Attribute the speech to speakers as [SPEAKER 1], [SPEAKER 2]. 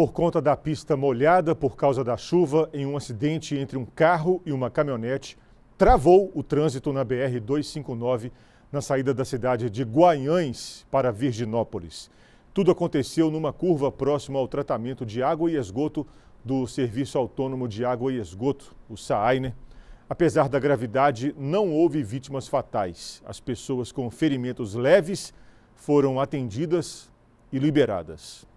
[SPEAKER 1] Por conta da pista molhada por causa da chuva, em um acidente entre um carro e uma caminhonete, travou o trânsito na BR-259 na saída da cidade de Guaiães para Virginópolis. Tudo aconteceu numa curva próxima ao tratamento de água e esgoto do Serviço Autônomo de Água e Esgoto, o SAAINE. Né? Apesar da gravidade, não houve vítimas fatais. As pessoas com ferimentos leves foram atendidas e liberadas.